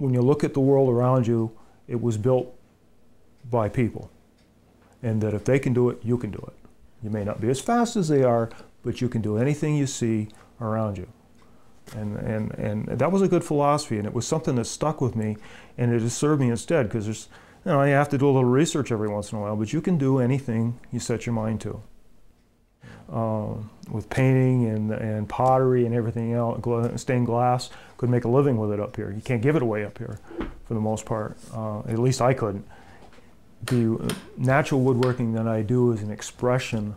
when you look at the world around you, it was built by people. And that if they can do it, you can do it. You may not be as fast as they are, but you can do anything you see around you. And, and, and that was a good philosophy, and it was something that stuck with me, and it has served me instead, because there's, you know, you have to do a little research every once in a while, but you can do anything you set your mind to. Uh, with painting and, and pottery and everything else, stained glass, could make a living with it up here. You can't give it away up here for the most part. Uh, at least I couldn't. The natural woodworking that I do is an expression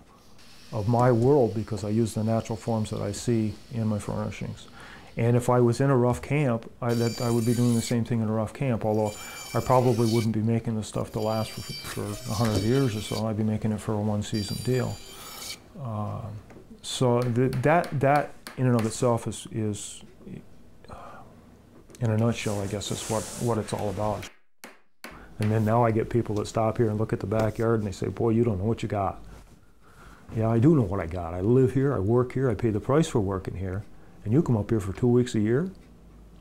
of my world because I use the natural forms that I see in my furnishings. And if I was in a rough camp, I, that, I would be doing the same thing in a rough camp, although I probably wouldn't be making the stuff to last for, for 100 years or so. I'd be making it for a one season deal. Uh, so that, that in and of itself is, is, in a nutshell, I guess, is what, what it's all about. And then now I get people that stop here and look at the backyard and they say, boy, you don't know what you got. Yeah, I do know what I got. I live here, I work here, I pay the price for working here. And you come up here for two weeks a year,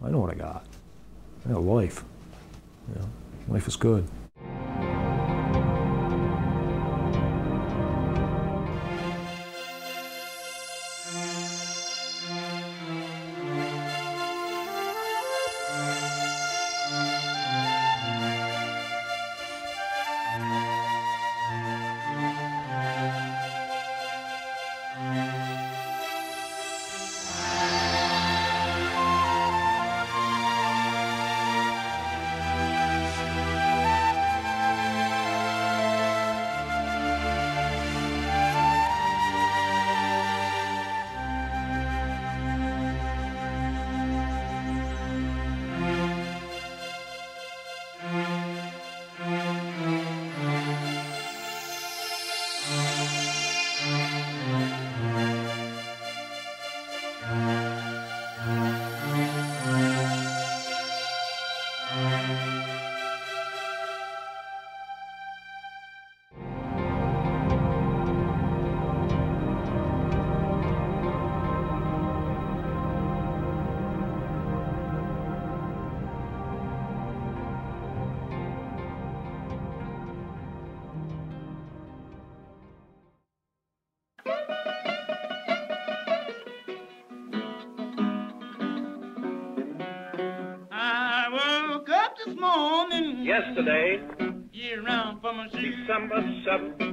I know what I got. I got life. Know, life is good. Yesterday, year round, Bummer Sea. December 7th,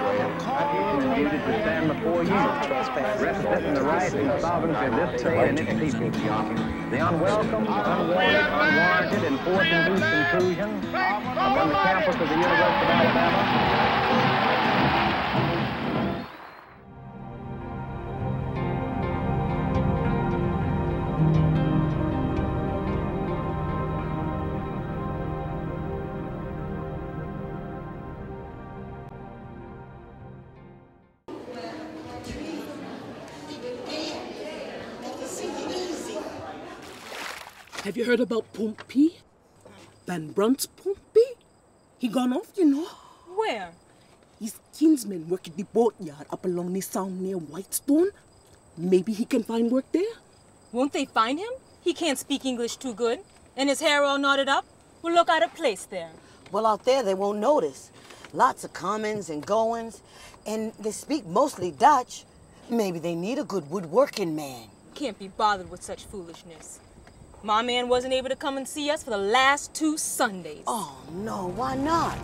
solemnly swear. I do to stand before you, representing the rights and sovereignty of this state and its people. The unwelcome, unwanted, unwarranted, and force-induced intrusion upon the campus of the University of Alabama Have you heard about Pompey? Van Brunt's Pompey? He gone off, you know. Where? His kinsmen work at the boatyard up along the sound near Whitestone. Maybe he can find work there. Won't they find him? He can't speak English too good. And his hair all knotted up. We'll look out of place there. Well, out there they won't notice. Lots of comings and goings. And they speak mostly Dutch. Maybe they need a good woodworking man. Can't be bothered with such foolishness. My man wasn't able to come and see us for the last two Sundays. Oh, no, why not?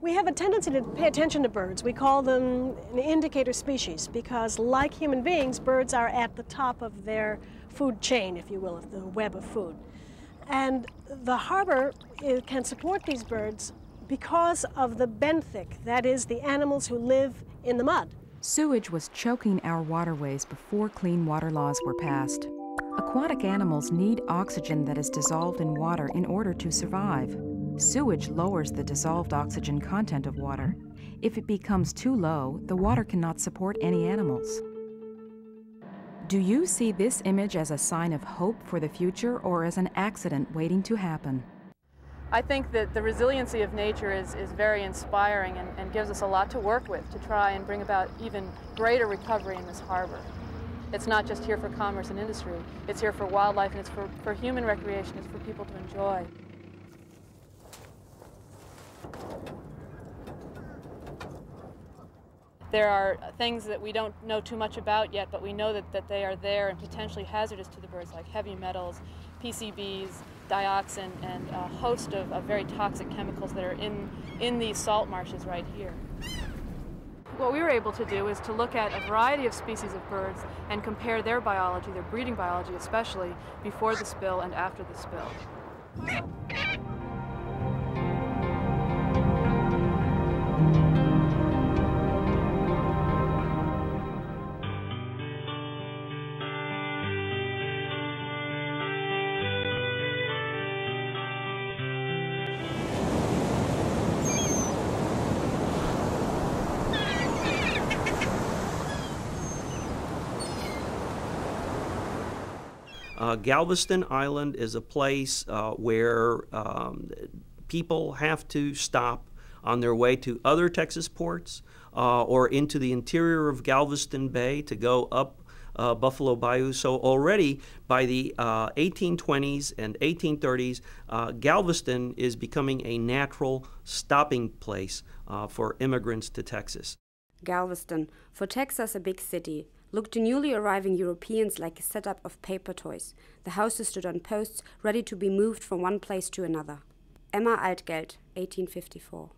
We have a tendency to pay attention to birds. We call them an indicator species because, like human beings, birds are at the top of their food chain, if you will, of the web of food. And the harbor can support these birds because of the benthic, that is, the animals who live in the mud. Sewage was choking our waterways before clean water laws were passed. Aquatic animals need oxygen that is dissolved in water in order to survive. Sewage lowers the dissolved oxygen content of water. If it becomes too low, the water cannot support any animals. Do you see this image as a sign of hope for the future or as an accident waiting to happen? I think that the resiliency of nature is, is very inspiring and, and gives us a lot to work with to try and bring about even greater recovery in this harbor. It's not just here for commerce and industry, it's here for wildlife and it's for, for human recreation, it's for people to enjoy. There are things that we don't know too much about yet, but we know that, that they are there and potentially hazardous to the birds, like heavy metals, PCBs, dioxin, and a host of, of very toxic chemicals that are in, in these salt marshes right here. What we were able to do is to look at a variety of species of birds and compare their biology, their breeding biology especially, before the spill and after the spill. Uh, Galveston Island is a place uh, where um, people have to stop on their way to other Texas ports uh, or into the interior of Galveston Bay to go up uh, Buffalo Bayou. So already by the 1820s uh, and 1830s, uh, Galveston is becoming a natural stopping place for immigrants to Texas. Galveston, for Texas a big city, looked to newly arriving Europeans like a setup of paper toys. The houses stood on posts, ready to be moved from one place to another. Emma Altgeld, 1854.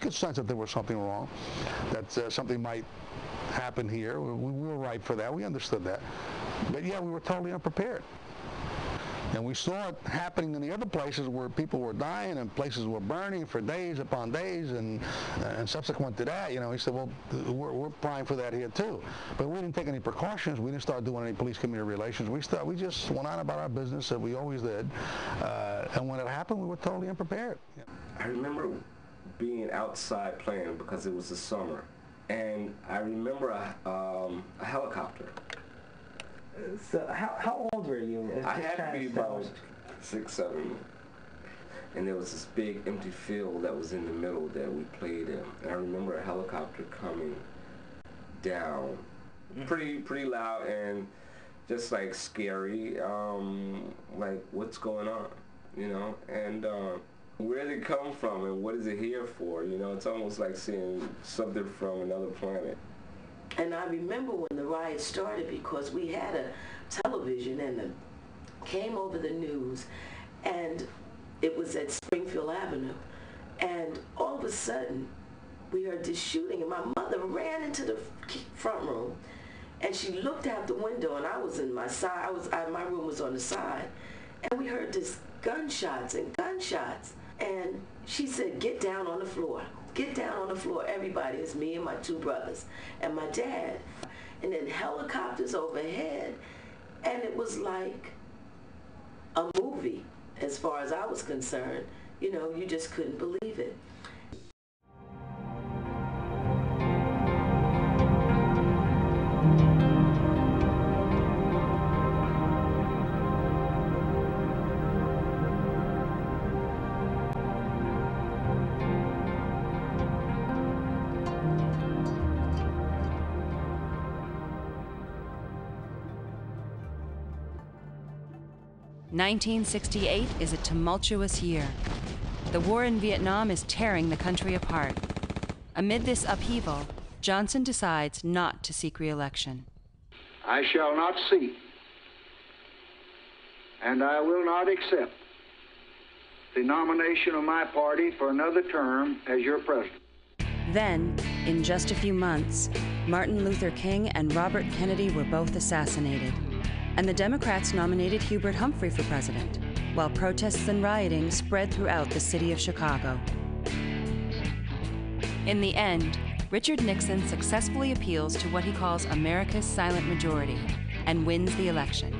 Sense that there was something wrong, that uh, something might happen here. We, we were ripe for that. We understood that. But yeah, we were totally unprepared. And we saw it happening in the other places where people were dying and places were burning for days upon days. And, and subsequent to that, you know, he said, well, we're, we're primed for that here too. But we didn't take any precautions. We didn't start doing any police community relations. We, start, we just went on about our business that we always did. Uh, and when it happened, we were totally unprepared. I remember being outside playing because it was the summer. And I remember a, um, a helicopter so how, how old were you? I had to be about six, seven. And there was this big empty field that was in the middle that we played in. And I remember a helicopter coming down, mm. pretty pretty loud and just like scary. Um, like what's going on, you know? And uh, where did it come from and what is it here for? You know, it's almost like seeing something from another planet. And I remember when the riot started because we had a television and it came over the news and it was at Springfield Avenue. And all of a sudden, we heard this shooting and my mother ran into the front room and she looked out the window and I was in my side, I was, I, my room was on the side. And we heard this gunshots and gunshots. And she said, get down on the floor get down on the floor, everybody. It's me and my two brothers and my dad. And then helicopters overhead. And it was like a movie as far as I was concerned. You know, you just couldn't believe it. 1968 is a tumultuous year. The war in Vietnam is tearing the country apart. Amid this upheaval, Johnson decides not to seek re-election. I shall not seek, and I will not accept the nomination of my party for another term as your president. Then, in just a few months, Martin Luther King and Robert Kennedy were both assassinated and the Democrats nominated Hubert Humphrey for president, while protests and rioting spread throughout the city of Chicago. In the end, Richard Nixon successfully appeals to what he calls America's silent majority and wins the election.